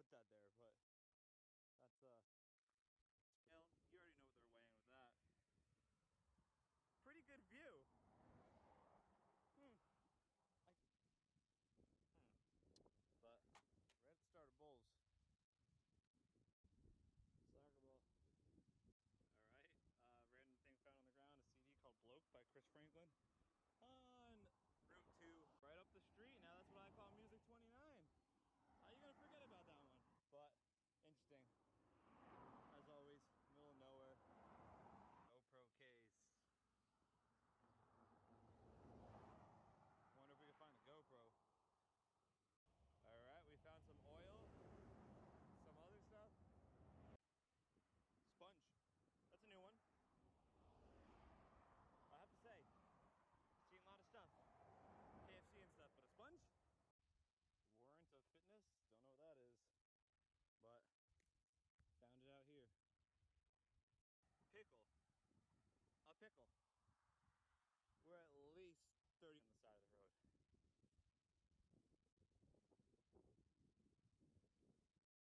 put that there, but that's uh. Hill, you already know what they're weighing with that. Pretty good view. Hmm. I, hmm. But right at the start of bowls. Soccer ball. All right. Uh, random thing found on the ground: a CD called "Bloke" by Chris Franklin. Found